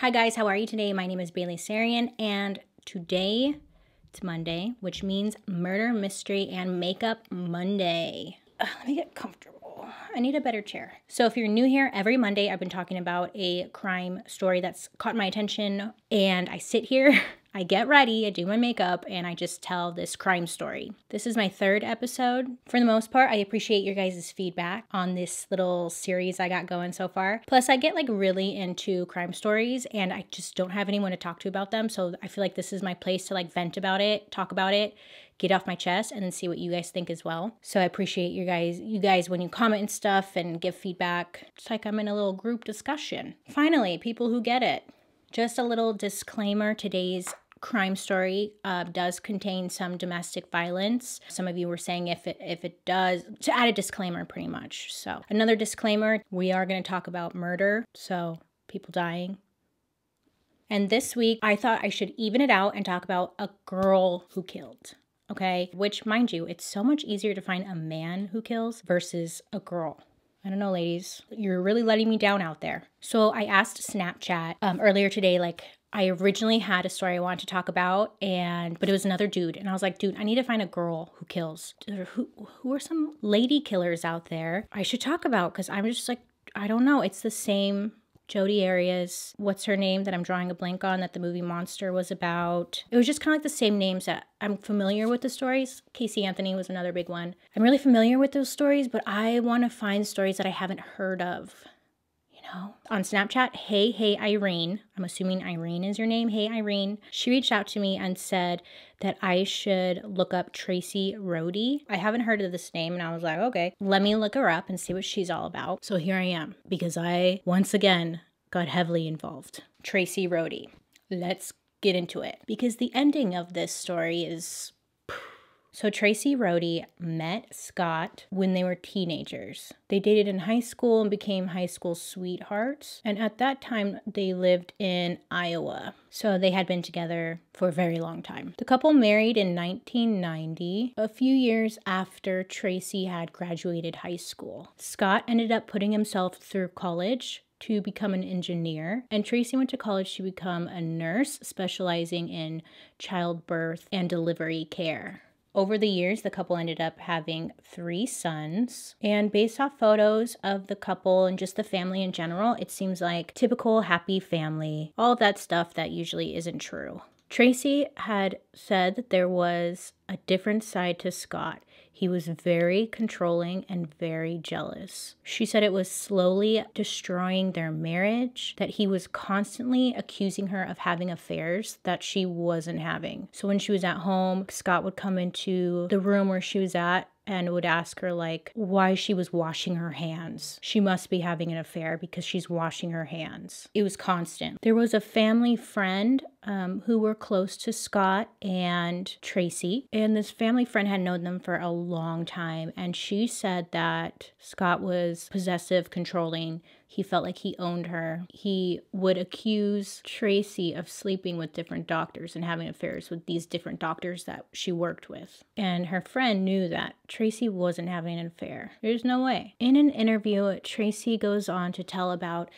Hi guys, how are you today? My name is Bailey Sarian and today it's Monday, which means murder, mystery, and makeup Monday. Ugh, let me get comfortable. I need a better chair. So if you're new here, every Monday I've been talking about a crime story that's caught my attention and I sit here I get ready, I do my makeup, and I just tell this crime story. This is my third episode. For the most part, I appreciate your guys' feedback on this little series I got going so far. Plus, I get like really into crime stories and I just don't have anyone to talk to about them. So I feel like this is my place to like vent about it, talk about it, get off my chest and then see what you guys think as well. So I appreciate you guys you guys when you comment and stuff and give feedback. It's like I'm in a little group discussion. Finally, people who get it. Just a little disclaimer today's crime story uh, does contain some domestic violence. Some of you were saying if it if it does to add a disclaimer pretty much. So another disclaimer, we are going to talk about murder, so people dying. And this week I thought I should even it out and talk about a girl who killed. Okay, which mind you, it's so much easier to find a man who kills versus a girl. I don't know, ladies. You're really letting me down out there. So I asked Snapchat um, earlier today, like, I originally had a story I wanted to talk about, and but it was another dude, and I was like, dude, I need to find a girl who kills. Who who are some lady killers out there I should talk about? Because I'm just like, I don't know. It's the same. Jodi Arias, what's her name that I'm drawing a blank on that the movie Monster was about. It was just kind of like the same names that I'm familiar with the stories. Casey Anthony was another big one. I'm really familiar with those stories, but I want to find stories that I haven't heard of on Snapchat, hey, hey, Irene. I'm assuming Irene is your name. Hey, Irene. She reached out to me and said that I should look up Traci Rhode. I haven't heard of this name, and I was like, okay, let me look her up and see what she's all about. So here I am because I, once again, got heavily involved. Traci Rhode. Let's get into it because the ending of this story is so Traci Rhode met Scott when they were teenagers. They dated in high school and became high school sweethearts. And at that time, they lived in Iowa. So they had been together for a very long time. The couple married in 1990, a few years after Traci had graduated high school. Scott ended up putting himself through college to become an engineer, and Traci went to college to become a nurse specializing in childbirth and delivery care. Over the years, the couple ended up having three sons. And based off photos of the couple and just the family in general, it seems like typical happy family. All that stuff that usually isn't true. Traci had said that there was a different side to Scott. He was very controlling and very jealous. She said it was slowly destroying their marriage, that he was constantly accusing her of having affairs that she wasn't having. So when she was at home, Scott would come into the room where she was at and would ask her like why she was washing her hands. She must be having an affair because she's washing her hands. It was constant. There was a family friend um, who were close to Scott and Traci, and this family friend had known them for a long time, and she said that Scott was possessive, controlling. He felt like he owned her. He would accuse Traci of sleeping with different doctors and having affairs with these different doctors that she worked with. And her friend knew that Traci wasn't having an affair. There's no way. In an interview, Traci goes on to tell about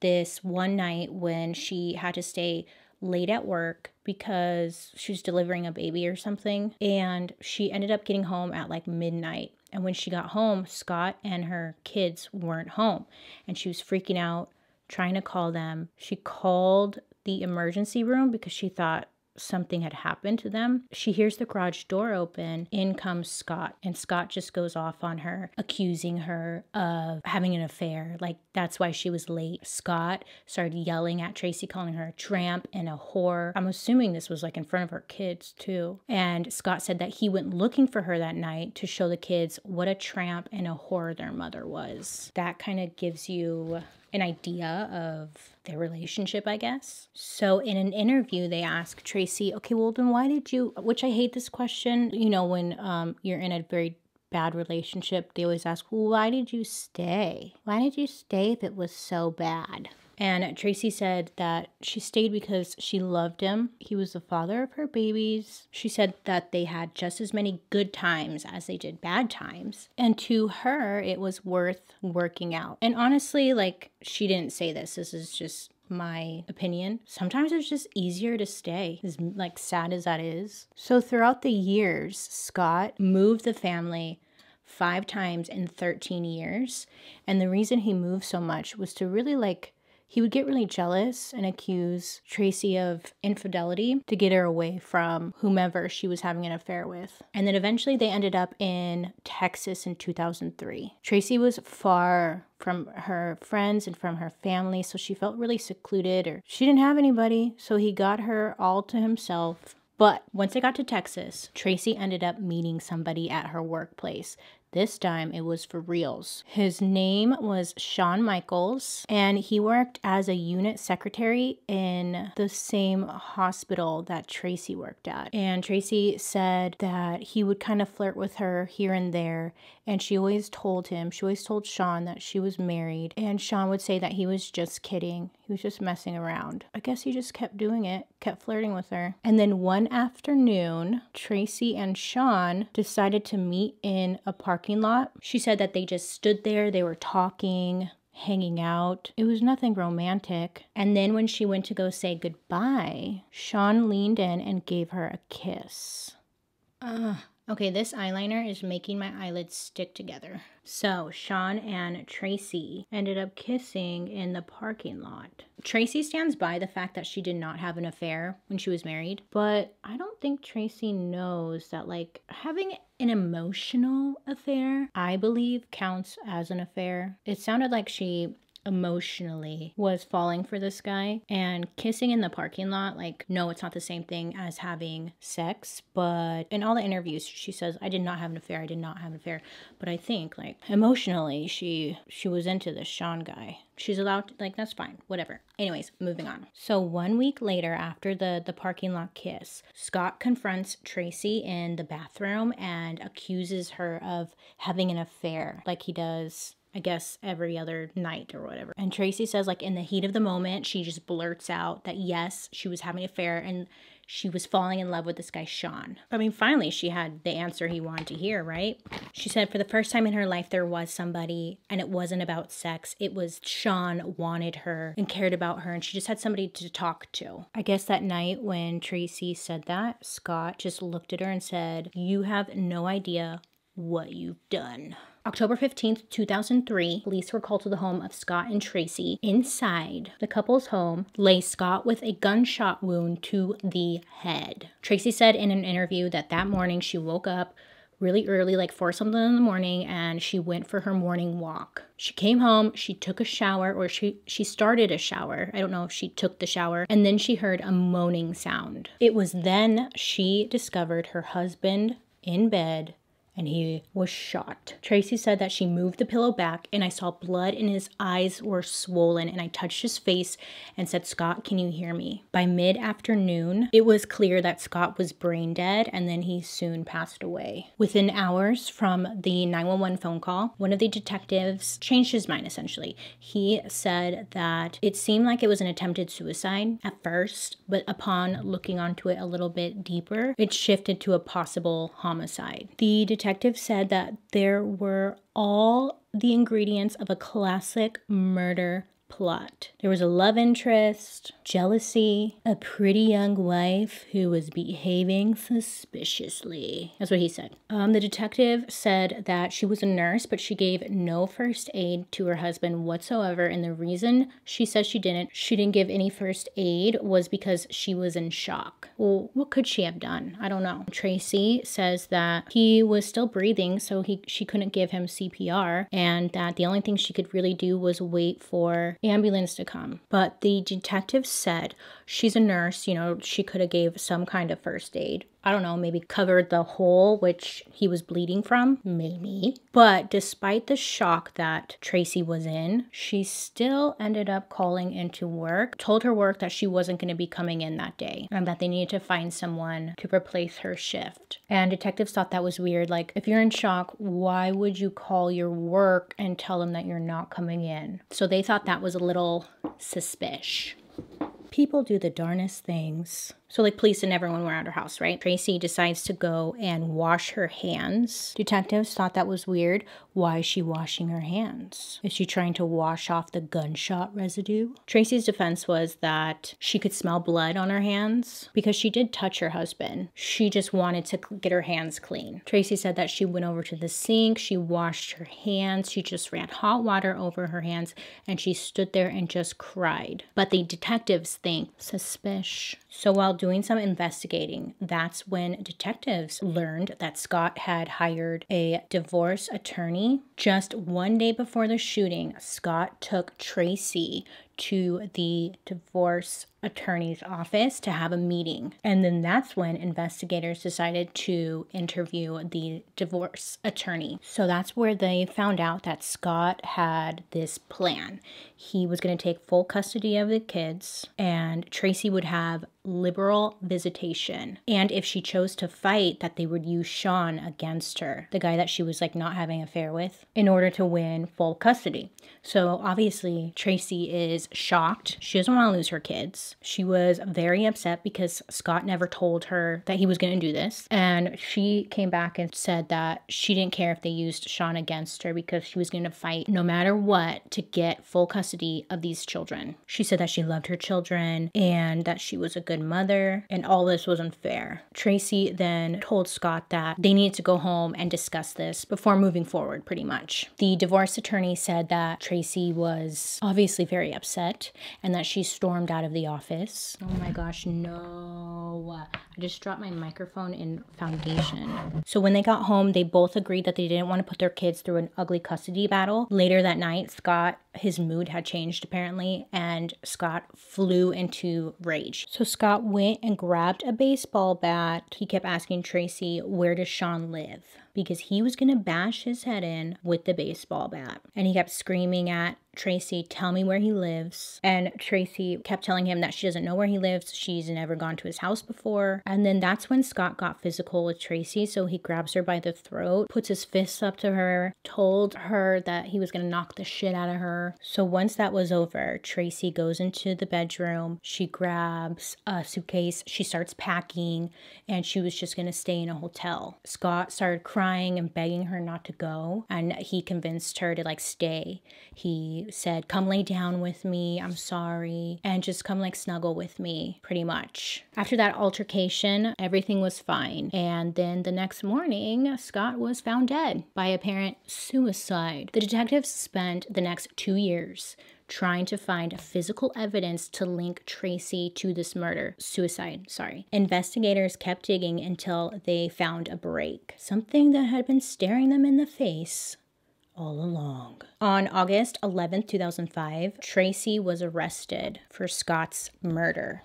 this one night when she had to stay late at work because she was delivering a baby or something. And she ended up getting home at like midnight. And when she got home, Scott and her kids weren't home. And she was freaking out, trying to call them. She called the emergency room because she thought something had happened to them. She hears the garage door open. In comes Scott, and Scott just goes off on her, accusing her of having an affair. Like that's why she was late. Scott started yelling at Traci, calling her a tramp and a whore. I'm assuming this was like in front of her kids too. And Scott said that he went looking for her that night to show the kids what a tramp and a whore their mother was. That kind of gives you an idea of their relationship, I guess. So in an interview, they ask Traci, okay, well, then why did you, which I hate this question, you know, when um, you're in a very bad relationship, they always ask, well, why did you stay? Why did you stay if it was so bad? And Traci said that she stayed because she loved him. He was the father of her babies. She said that they had just as many good times as they did bad times. And to her, it was worth working out. And honestly, like, she didn't say this. This is just my opinion. Sometimes it's just easier to stay, as like sad as that is. So throughout the years, Scott moved the family five times in 13 years. And the reason he moved so much was to really like he would get really jealous and accuse Traci of infidelity to get her away from whomever she was having an affair with. And then eventually they ended up in Texas in 2003. Traci was far from her friends and from her family, so she felt really secluded or she didn't have anybody, so he got her all to himself. But once they got to Texas, Traci ended up meeting somebody at her workplace this time it was for reals. His name was Sean Michaels, and he worked as a unit secretary in the same hospital that Traci worked at. And Traci said that he would kind of flirt with her here and there, and she always told him, she always told Sean that she was married, and Sean would say that he was just kidding. He was just messing around. I guess he just kept doing it, kept flirting with her. And then one afternoon, Traci and Sean decided to meet in a parking lot. She said that they just stood there, they were talking, hanging out. It was nothing romantic. And then when she went to go say goodbye, Sean leaned in and gave her a kiss. Ugh. Okay, this eyeliner is making my eyelids stick together. So, Sean and Traci ended up kissing in the parking lot. Traci stands by the fact that she did not have an affair when she was married, but I don't think Traci knows that, like, having an emotional affair, I believe, counts as an affair. It sounded like she emotionally was falling for this guy. And kissing in the parking lot like no it's not the same thing as having sex. But in all the interviews she says i did not have an affair. I did not have an affair. But i think like emotionally she she was into this sean guy. She's allowed to, like that's fine. Whatever. Anyways moving on. So one week later after the the parking lot kiss scott confronts traci in the bathroom and accuses her of having an affair like he does I guess every other night or whatever. And Traci says, like, in the heat of the moment, she just blurts out that yes, she was having an affair and she was falling in love with this guy, Sean. I mean, finally, she had the answer he wanted to hear, right? She said for the first time in her life, there was somebody, and it wasn't about sex. It was Sean wanted her and cared about her, and she just had somebody to talk to. I guess that night when Traci said that, Scott just looked at her and said, You have no idea what you've done. October 15th, 2003, police were called to the home of Scott and Traci. Inside the couple's home lay Scott with a gunshot wound to the head. Traci said in an interview that that morning she woke up really early, like four something in the morning, and she went for her morning walk. She came home, she took a shower, or she she started a shower. I don't know if she took the shower, and then she heard a moaning sound. It was then she discovered her husband in bed and he was shot. Traci said that she moved the pillow back and I saw blood and his eyes were swollen and I touched his face and said, Scott, can you hear me? By mid afternoon, it was clear that Scott was brain dead and then he soon passed away. Within hours from the 911 phone call, one of the detectives changed his mind essentially. He said that it seemed like it was an attempted suicide at first, but upon looking onto it a little bit deeper, it shifted to a possible homicide. The detective detective said that there were all the ingredients of a classic murder plot. There was a love interest, jealousy, a pretty young wife who was behaving suspiciously. That's what he said. Um, the detective said that she was a nurse, but she gave no first aid to her husband whatsoever. And the reason she says she didn't, she didn't give any first aid was because she was in shock. Well, what could she have done? I don't know. Traci says that he was still breathing, so he she couldn't give him CPR, and that the only thing she could really do was wait for ambulance to come. But the detective said she's a nurse, you know, she could have gave some kind of first aid. I don't know, maybe covered the hole which he was bleeding from, maybe. But despite the shock that Traci was in, she still ended up calling into work, told her work that she wasn't going to be coming in that day and that they needed to find someone to replace her shift. And detectives thought that was weird. Like, if you're in shock, why would you call your work and tell them that you're not coming in? So they thought that was a little suspicious. People do the darnest things. So like, police and everyone were at her house, right? Traci decides to go and wash her hands. Detectives thought that was weird. Why is she washing her hands? Is she trying to wash off the gunshot residue? Traci's defense was that she could smell blood on her hands because she did touch her husband. She just wanted to get her hands clean. Traci said that she went over to the sink, she washed her hands, she just ran hot water over her hands, and she stood there and just cried. But the detectives think suspicious. So while doing some investigating, that's when detectives learned that Scott had hired a divorce attorney. Just one day before the shooting, Scott took Traci to the divorce attorney's office to have a meeting. And then that's when investigators decided to interview the divorce attorney. So that's where they found out that Scott had this plan. He was going to take full custody of the kids, and Traci would have liberal visitation. And if she chose to fight, that they would use Sean against her, the guy that she was like not having an affair with, in order to win full custody. So obviously, Traci is shocked. She doesn't want to lose her kids. She was very upset because Scott never told her that he was going to do this. And she came back and said that she didn't care if they used Sean against her because she was going to fight no matter what to get full custody of these children. She said that she loved her children and that she was a good mother, and all this was unfair. Traci then told Scott that they needed to go home and discuss this before moving forward, pretty much. The divorce attorney said that Traci was obviously very upset and that she stormed out of the office. Oh my gosh, no. I just dropped my microphone in foundation. So when they got home, they both agreed that they didn't want to put their kids through an ugly custody battle. Later that night, Scott, his mood had changed apparently, and Scott flew into rage. So Scott went and grabbed a baseball bat. He kept asking Traci, Where does Sean live? Because he was going to bash his head in with the baseball bat. And he kept screaming at Traci, tell me where he lives. And Traci kept telling him that she doesn't know where he lives. She's never gone to his house before. And then that's when Scott got physical with Traci. So he grabs her by the throat, puts his fists up to her, told her that he was going to knock the shit out of her. So once that was over, Traci goes into the bedroom. She grabs a suitcase. She starts packing and she was just going to stay in a hotel. Scott started crying and begging her not to go. And he convinced her to like stay. He said, Come lay down with me. I'm sorry. And just come like snuggle with me, pretty much. After that altercation, everything was fine. And then the next morning, Scott was found dead by apparent suicide. The detectives spent the next two years trying to find physical evidence to link Traci to this murder. Suicide, sorry. Investigators kept digging until they found a break. Something that had been staring them in the face all along. On August 11, 2005, Traci was arrested for Scott's murder.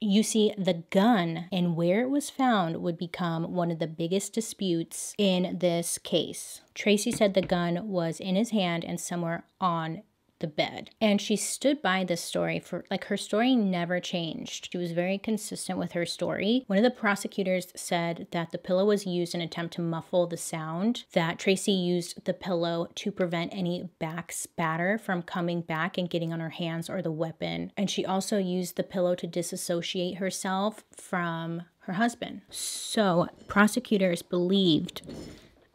You see, the gun and where it was found would become one of the biggest disputes in this case. Traci said the gun was in his hand and somewhere on the bed. And she stood by this story for like her story never changed. She was very consistent with her story. One of the prosecutors said that the pillow was used in an attempt to muffle the sound, that Traci used the pillow to prevent any back spatter from coming back and getting on her hands or the weapon. And she also used the pillow to disassociate herself from her husband. So prosecutors believed,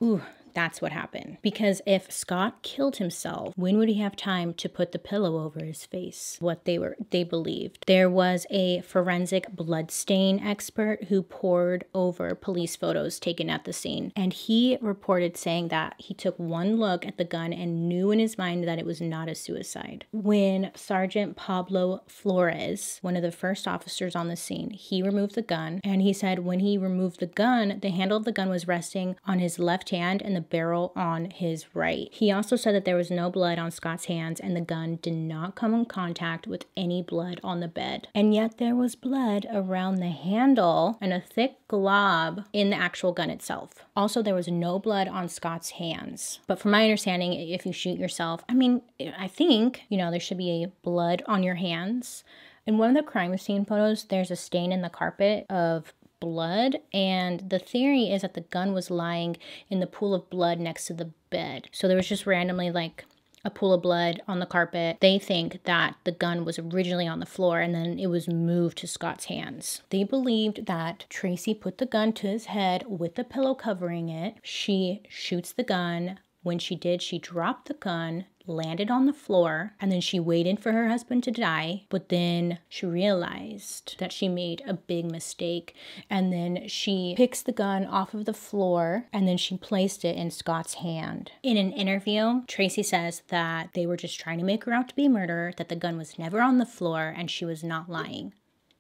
ooh, that's what happened. Because if Scott killed himself, when would he have time to put the pillow over his face? What they were they believed. There was a forensic bloodstain expert who poured over police photos taken at the scene, and he reported saying that he took one look at the gun and knew in his mind that it was not a suicide. When Sergeant Pablo Flores, one of the first officers on the scene, he removed the gun and he said when he removed the gun, the handle of the gun was resting on his left hand and the barrel on his right. He also said that there was no blood on Scott's hands and the gun did not come in contact with any blood on the bed. And yet there was blood around the handle and a thick glob in the actual gun itself. Also, there was no blood on Scott's hands. But from my understanding, if you shoot yourself, I mean, I think, you know, there should be a blood on your hands. In one of the crime scene photos, there's a stain in the carpet of blood, and the theory is that the gun was lying in the pool of blood next to the bed. So there was just randomly like a pool of blood on the carpet. They think that the gun was originally on the floor and then it was moved to Scott's hands. They believed that Traci put the gun to his head with the pillow covering it. She shoots the gun. When she did, she dropped the gun, landed on the floor, and then she waited for her husband to die. But then she realized that she made a big mistake. And then she picks the gun off of the floor and then she placed it in Scott's hand. In an interview, Traci says that they were just trying to make her out to be a murderer, that the gun was never on the floor, and she was not lying.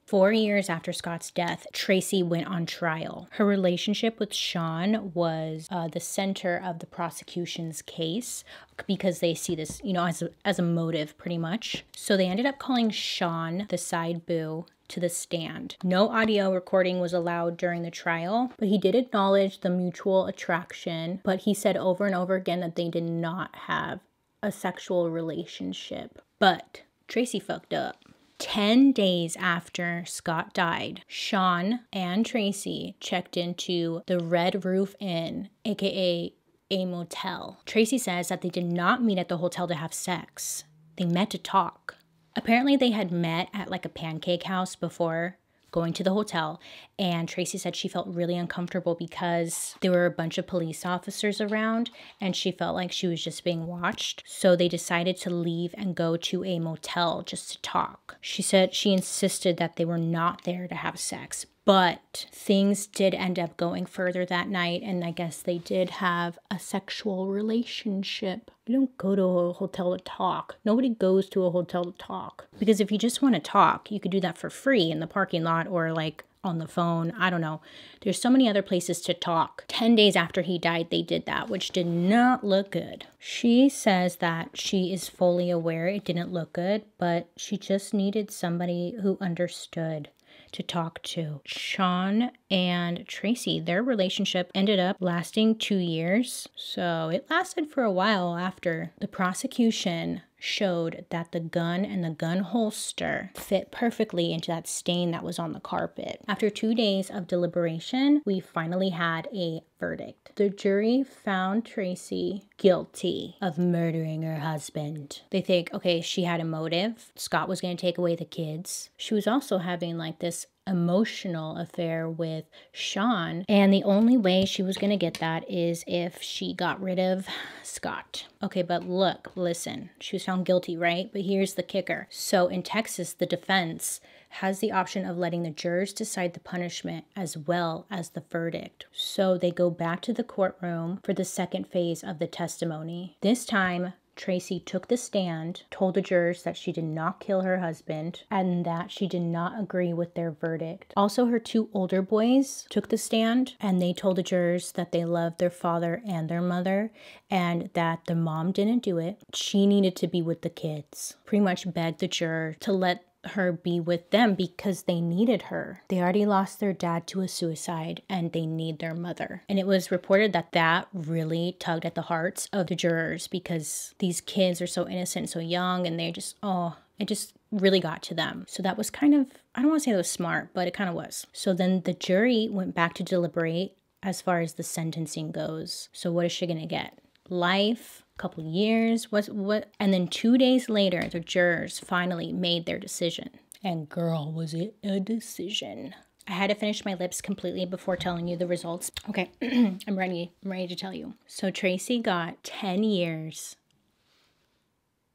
Four years after Scott's death, Traci went on trial. Her relationship with Sean was uh, the center of the prosecution's case because they see this, you know, as a, as a motive pretty much. So they ended up calling Sean the side boo to the stand. No audio recording was allowed during the trial, but he did acknowledge the mutual attraction, but he said over and over again that they did not have a sexual relationship. But Traci fucked up. 10 days after Scott died, Sean and Traci checked into the Red Roof Inn, aka a motel. Traci says that they did not meet at the hotel to have sex, they met to talk. Apparently, they had met at like a pancake house before going to the hotel. And Traci said she felt really uncomfortable because there were a bunch of police officers around and she felt like she was just being watched. So they decided to leave and go to a motel just to talk. She said she insisted that they were not there to have sex, but things did end up going further that night, and I guess they did have a sexual relationship. You don't go to a hotel to talk. Nobody goes to a hotel to talk. Because if you just want to talk, you could do that for free in the parking lot or like on the phone. I don't know. There's so many other places to talk. 10 days after he died, they did that, which did not look good. She says that she is fully aware it didn't look good, but she just needed somebody who understood to talk to. Sean and Traci, their relationship ended up lasting two years. So it lasted for a while after the prosecution showed that the gun and the gun holster fit perfectly into that stain that was on the carpet. After two days of deliberation, we finally had a verdict. The jury found Traci guilty of murdering her husband. They think, okay, she had a motive. Scott was going to take away the kids. She was also having like this emotional affair with Sean. And the only way she was going to get that is if she got rid of Scott. Okay, but look, listen, she was found guilty, right? But here's the kicker. So in Texas, the defense has the option of letting the jurors decide the punishment as well as the verdict. So they go back to the courtroom for the second phase of the testimony. This time, Traci took the stand, told the jurors that she did not kill her husband, and that she did not agree with their verdict. Also, her two older boys took the stand and they told the jurors that they loved their father and their mother and that the mom didn't do it. She needed to be with the kids. Pretty much begged the juror to let her be with them because they needed her. They already lost their dad to a suicide and they need their mother. And it was reported that that really tugged at the hearts of the jurors because these kids are so innocent, so young, and they just, oh, it just really got to them. So that was kind of, I don't want to say it was smart, but it kind of was. So then the jury went back to deliberate as far as the sentencing goes. So what is she going to get? Life, couple years what what and then 2 days later the jurors finally made their decision and girl was it a decision I had to finish my lips completely before telling you the results. Okay, I'm ready. I'm ready to tell you. So Traci got 10 years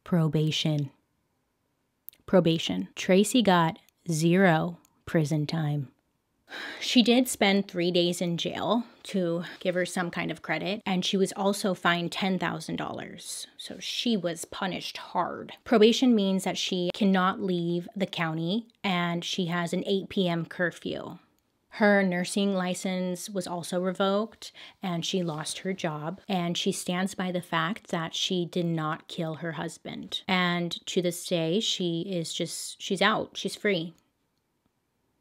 probation. Probation. Traci got zero prison time. She did spend three days in jail to give her some kind of credit, and she was also fined $10,000. So she was punished hard. Probation means that she cannot leave the county and she has an 8 p.m. curfew. Her nursing license was also revoked and she lost her job. And she stands by the fact that she did not kill her husband. And to this day, she is just, she's out, she's free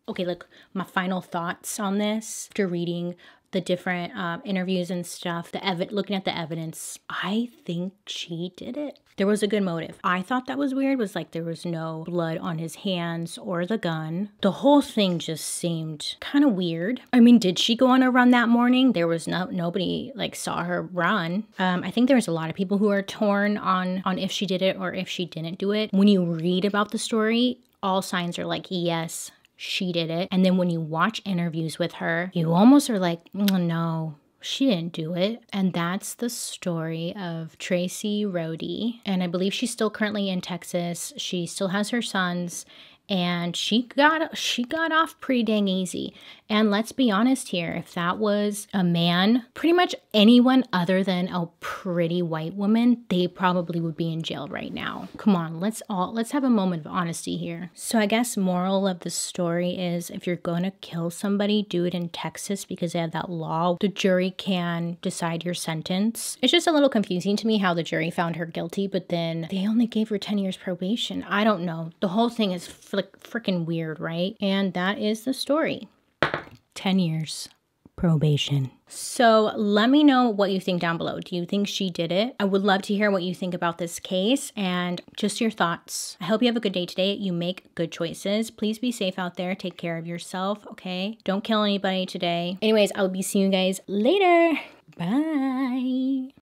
okay, like my final thoughts on this after reading the different um, interviews and stuff, the ev- looking at the evidence, I think she did it. There was a good motive. I thought that was weird. Was like there was no blood on his hands or the gun. The whole thing just seemed kind of weird. I mean, did she go on a run that morning? There was no nobody like saw her run. Um, I think there was a lot of people who are torn on on if she did it or if she didn't do it. When you read about the story, all signs are like yes, she did it. And then when you watch interviews with her, you almost are like, mm, no, she didn't do it. And that's the story of Traci Rhode. And I believe she's still currently in Texas. She still has her sons and she got she got off pretty dang easy. And let's be honest here, if that was a man, pretty much anyone other than a pretty white woman, they probably would be in jail right now. Come on, let's all let's have a moment of honesty here. So I guess moral of the story is if you're going to kill somebody, do it in Texas because they have that law. The jury can decide your sentence. It's just a little confusing to me how the jury found her guilty, but then they only gave her 10 years probation. I don't know. The whole thing is freaking weird, right? And that is the story. 10 years probation. So let me know what you think down below. Do you think she did it? I would love to hear what you think about this case and just your thoughts. I hope you have a good day today. You make good choices. Please be safe out there. Take care of yourself, okay? Don't kill anybody today. Anyways, I'll be seeing you guys later. Bye.